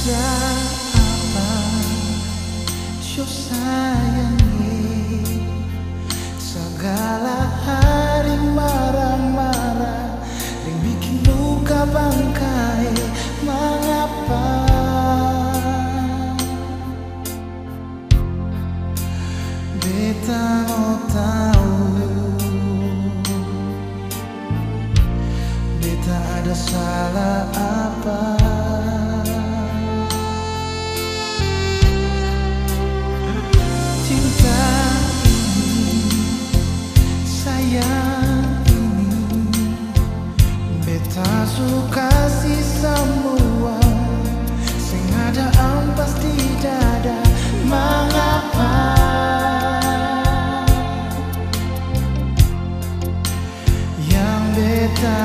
Ada yang Show sayangi. Segala hari marah-marah bikin luka bangkai. Mengapa? Beta suka si semua. Sing ada ampas di dada Mengapa? Yang beta